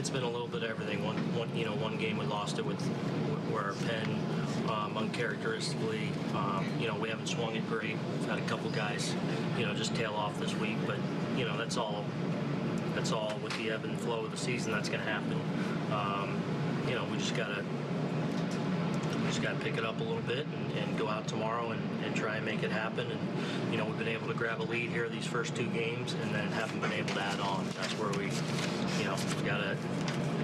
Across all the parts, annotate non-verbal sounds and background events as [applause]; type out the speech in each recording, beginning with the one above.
it's been a little bit of everything. One, one, you know, one game we lost it with where our pen um, uncharacteristically, um, you know, we haven't swung it great. We've had a couple guys, you know, just tail off this week, but you know, that's all. That's all with the ebb and flow of the season. That's going to happen. Um, you know, we just gotta we just got to pick it up a little bit and, and go out tomorrow and, and try and make it happen. And you know, we've been able to grab a lead here these first two games, and then haven't been able to add on. That's where we, we gotta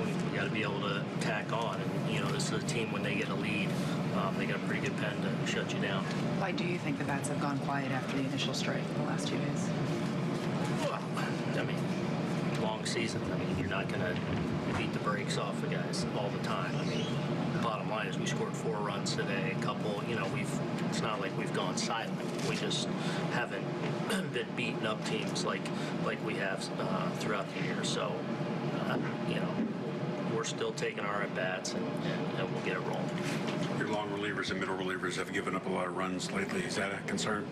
we, gotta be able to tack on. And you know, this is a team when they get a lead, um, they got a pretty good pen to shut you down. Why do you think the bats have gone quiet after the initial strike in the last two days? Well, I mean, long season. I mean, you're not gonna beat the brakes off of guys all the time. I mean, bottom line is we scored four runs today. A couple, you know, we've. It's not like we've gone silent. We just haven't [clears throat] been beating up teams like like we have uh, throughout the year. So, uh, you know, we're still taking our at bats and, and, we'll get it rolling. Your long relievers and middle relievers have given up a lot of runs lately. Is that a concern?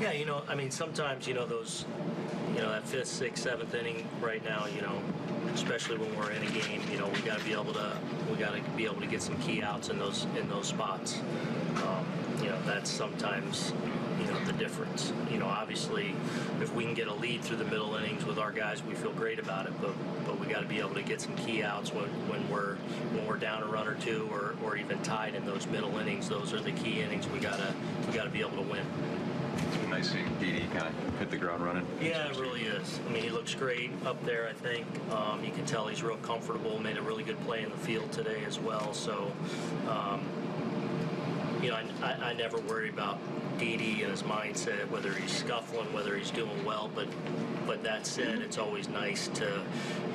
Yeah, you know, I mean, sometimes you know those, you know, that fifth, sixth, seventh inning right now, you know, especially when we're in a game, you know, we got to be able to, we got to be able to get some key outs in those in those spots. Um, you know, that's sometimes, the difference. You know, obviously, if we can get a lead through the middle innings with our guys, we feel great about it. But but we got to be able to get some key outs when, when we're when we're down a run or two, or, or even tied in those middle innings. Those are the key innings. We gotta we got to be able to win. It's nice seeing Didi kind of hit the ground running. Yeah, it really is. I mean, he looks great up there, I think. Um, you can tell he's real comfortable, made a really good play in the field today as well. So, um, you know, I, I, I never worry about Didi and his mindset, whether he's scuffling, whether he's doing well. But, but that said, it's always nice to,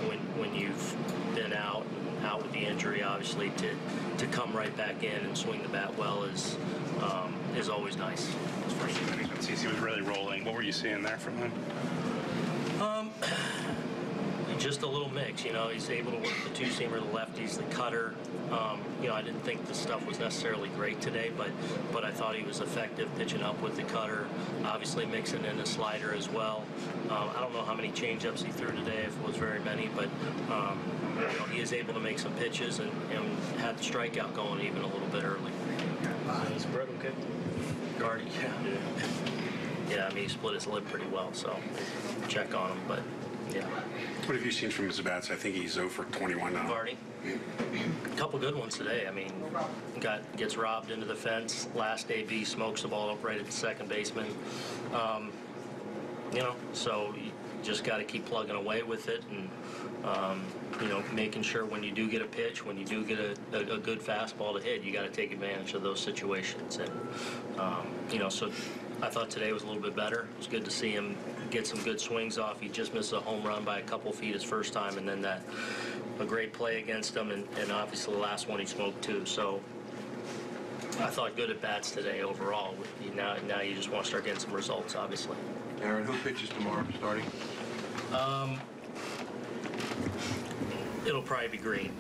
when, when you've been out, out with the injury, obviously, to, to come right back in and swing the bat well is, um, is always nice. First when CC was really rolling. What were you seeing there from him? Just a little mix. You know, he's able to work the two seamer, the lefties, the cutter. Um, you know, I didn't think the stuff was necessarily great today, but but I thought he was effective pitching up with the cutter. Obviously, mixing in the slider as well. Um, I don't know how many changeups he threw today, if it was very many, but um, you know, he is able to make some pitches and, and had the strikeout going even a little bit early. Is Brett okay? Gardy, yeah. [laughs] Yeah, I mean, he split his lip pretty well, so check on him, but yeah. What have you seen from his bats? I think he's 0 for 21 now. Vardy. A couple good ones today. I mean, got gets robbed into the fence. Last AB smokes the ball up right at the second baseman. Um, you know, so you just got to keep plugging away with it, and um, you know, making sure when you do get a pitch, when you do get a, a, a good fastball to hit, you got to take advantage of those situations. And um, you know, so I thought today was a little bit better. It was good to see him get some good swings off. He just missed a home run by a couple feet his first time, and then that a great play against him, and, and obviously the last one he smoked too. So I thought good at bats today overall. Now, now you just want to start getting some results, obviously. Aaron, who pitches tomorrow starting? Um, It'll probably be Green.